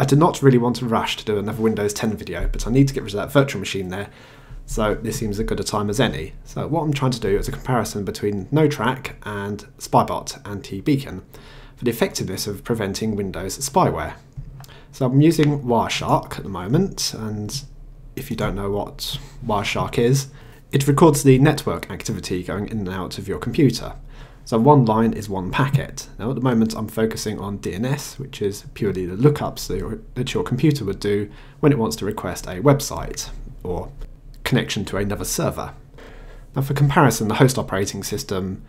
I do not really want to rush to do another Windows 10 video, but I need to get rid of that virtual machine there, so this seems as good a time as any. So what I'm trying to do is a comparison between NoTrack and Spybot Anti-Beacon for the effectiveness of preventing Windows spyware. So I'm using Wireshark at the moment, and if you don't know what Wireshark is, it records the network activity going in and out of your computer. So one line is one packet. Now at the moment I'm focusing on DNS, which is purely the lookups that your computer would do when it wants to request a website or connection to another server. Now for comparison, the host operating system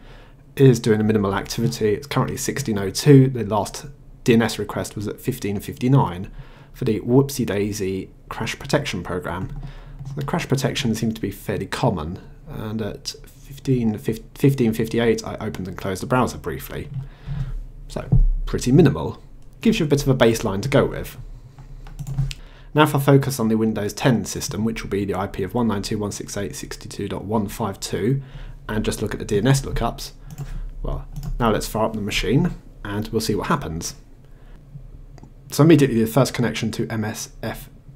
is doing a minimal activity. It's currently 1602. The last DNS request was at 1559 for the Whoopsie Daisy crash protection program. So the crash protection seems to be fairly common, and at 15, 1558 I opened and closed the browser briefly. So pretty minimal. Gives you a bit of a baseline to go with. Now if I focus on the Windows 10 system, which will be the IP of 192.168.62.152, and just look at the DNS lookups, well, now let's fire up the machine, and we'll see what happens. So immediately the first connection to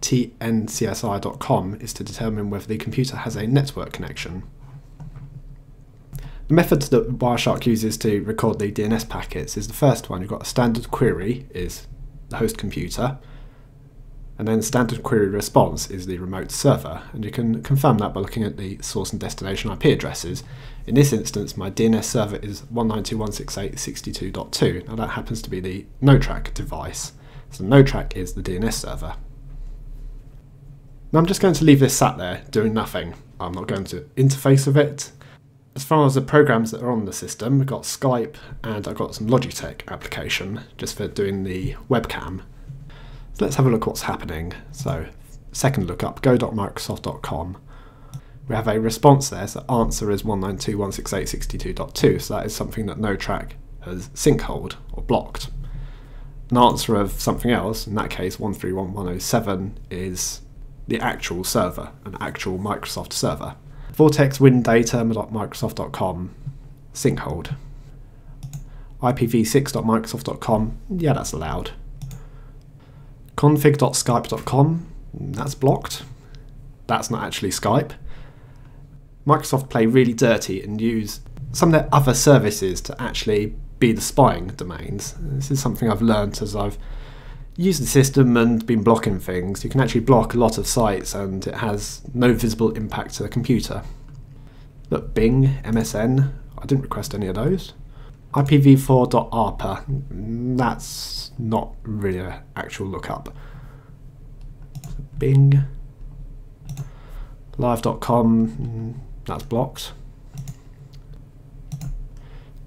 msftncsi.com is to determine whether the computer has a network connection. The method that Wireshark uses to record the DNS packets is the first one. You've got a standard query is the host computer, and then standard query response is the remote server, and you can confirm that by looking at the source and destination IP addresses. In this instance, my DNS server is 192.168.62.2. Now that happens to be the NoTrack device. So NoTrack is the DNS server. Now I'm just going to leave this sat there doing nothing. I'm not going to interface with it. As far as the programs that are on the system, I've got Skype and I've got some Logitech application just for doing the webcam. So let's have a look what's happening. So second look up, go.microsoft.com. We have a response there, so answer is 192.168.62.2, so that is something that NoTrack has sinkholed or blocked. An answer of something else, in that case 131.107, is the actual server, an actual Microsoft server. Vortex windata.microsoft.com sinkhold. IPv6.microsoft.com, yeah, that's allowed. Config.skype.com, that's blocked. That's not actually Skype. Microsoft play really dirty and use some of their other services to actually be the spying domains. This is something I've learned as I've used the system and been blocking things. You can actually block a lot of sites and it has no visible impact to the computer. Look, Bing, MSN, I didn't request any of those. IPv4.ARPA, mm, that's not really an actual lookup. Bing, live.com, mm, that's blocked.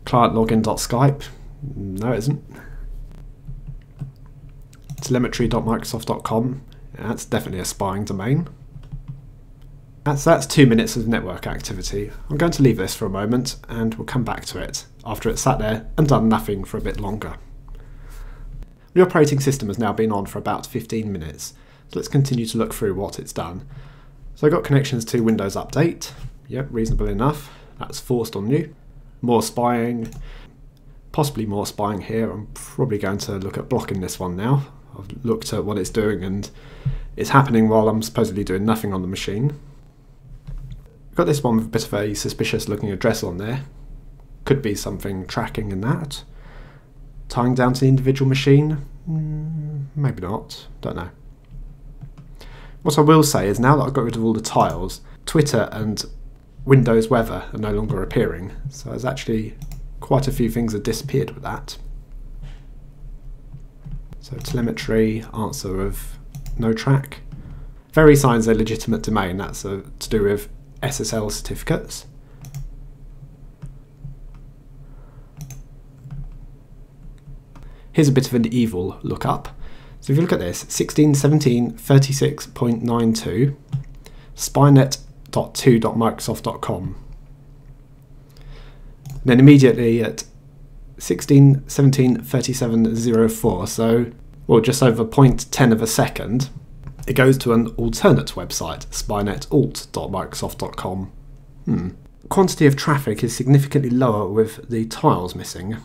Client login.skype, mm, no it isn't. Telemetry.microsoft.com, that's definitely a spying domain. That's, that's two minutes of network activity. I'm going to leave this for a moment and we'll come back to it after it's sat there and done nothing for a bit longer. The operating system has now been on for about 15 minutes, so let's continue to look through what it's done. So I got connections to Windows Update, yep, reasonable enough, that's forced on you. More spying, possibly more spying here, I'm probably going to look at blocking this one now. I've looked at what it's doing and it's happening while I'm supposedly doing nothing on the machine. I've Got this one with a bit of a suspicious looking address on there. Could be something tracking in that. Tying down to the individual machine? Mm, maybe not. Don't know. What I will say is now that I've got rid of all the tiles, Twitter and Windows Weather are no longer appearing. So there's actually quite a few things that disappeared with that. So telemetry, answer of NoTrack. VeriSign's a legitimate domain. That's a, to do with SSL certificates. Here's a bit of an evil lookup. So if you look at this, 161736.92 spynet.2.microsoft.com. Then immediately at 16173704, so well just over 0.10 of a second, it goes to an alternate website, spynetalt.microsoft.com. Hmm. Quantity of traffic is significantly lower with the tiles missing.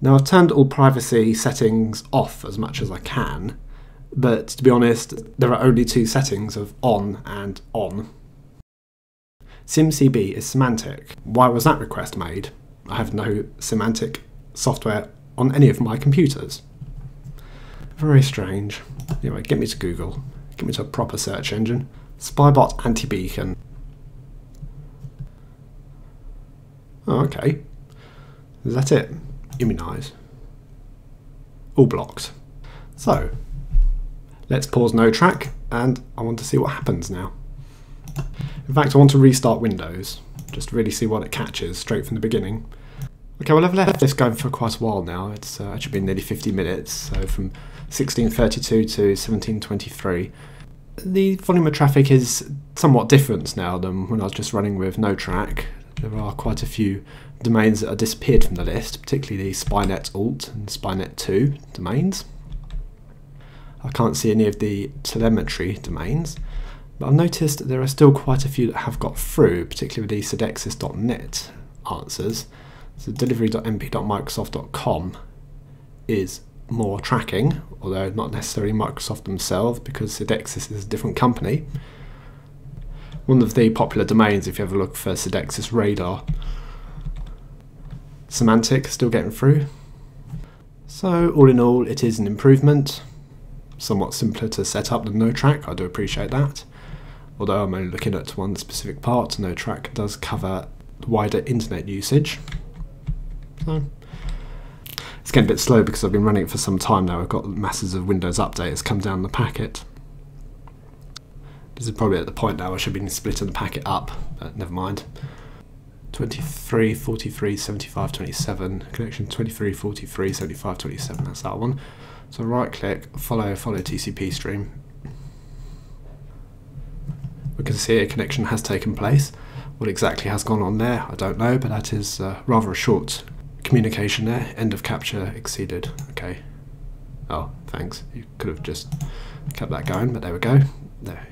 Now I've turned all privacy settings off as much as I can, But to be honest, there are only two settings of on and on. SimCB is Symantec. Why was that request made? I have no Symantec software on any of my computers. Very strange. Anyway, get me to Google. Get me to a proper search engine. Spybot anti-beacon. Oh, okay. Is that it? Immunise. All blocked. So, let's pause NoTrack and I want to see what happens now. In fact, I want to restart Windows, just really see what it catches straight from the beginning. Okay, well I've left this going for quite a while now. It's uh, actually been nearly 50 minutes, so from 1632 to 1723. The volume of traffic is somewhat different now than when I was just running with NoTrack. There are quite a few domains that have disappeared from the list, particularly the Spynet Alt and Spynet 2 domains. I can't see any of the telemetry domains, but I've noticed that there are still quite a few that have got through, particularly with the Cedexis.net answers. So delivery.mp.microsoft.com is more tracking, although not necessarily Microsoft themselves, because Cedexis is a different company. One of the popular domains, if you ever look for Cedexis Radar, Symantec still getting through. So all in all, it is an improvement. Somewhat simpler to set up than NoTrack, I do appreciate that. Although I'm only looking at one specific part, NoTrack does cover wider internet usage. So it's getting a bit slow because I've been running it for some time now. I've got masses of Windows updates come down the packet. This is probably at the point now I should be splitting the packet up, but never mind. 23, 43, 75, 27, connection 23, 43, 75, 27, that's that one. So right click, follow, follow TCP stream. We can see a connection has taken place. What exactly has gone on there, I don't know, but that is uh, rather a short communication there. End of capture exceeded. Okay. Oh, thanks. You could have just kept that going, but there we go. There.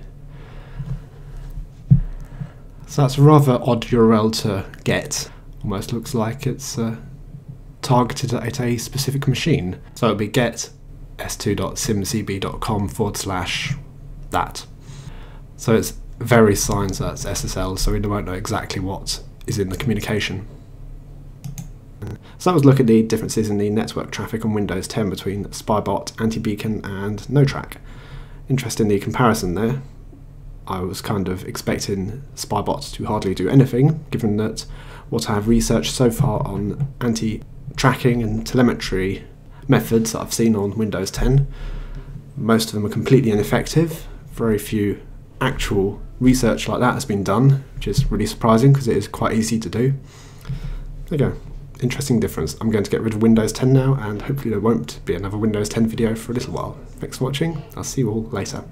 So that's a rather odd URL to get. Almost looks like it's uh, targeted at a specific machine. So it would be get s2.simcb.com forward slash that. So it's VeriSign's that's SSL, so we won't know exactly what is in the communication. So that was look at the differences in the network traffic on Windows 10 between Spybot, Anti-Beacon and NoTrack. Interesting the comparison there. I was kind of expecting Spybot to hardly do anything, given that what I have researched so far on anti-tracking and telemetry methods that I've seen on Windows 10, most of them are completely ineffective. Very few actual research like that has been done, which is really surprising because it is quite easy to do. There you go. Interesting difference. I'm going to get rid of Windows 10 now, and hopefully there won't be another Windows 10 video for a little while. Thanks for watching. I'll see you all later.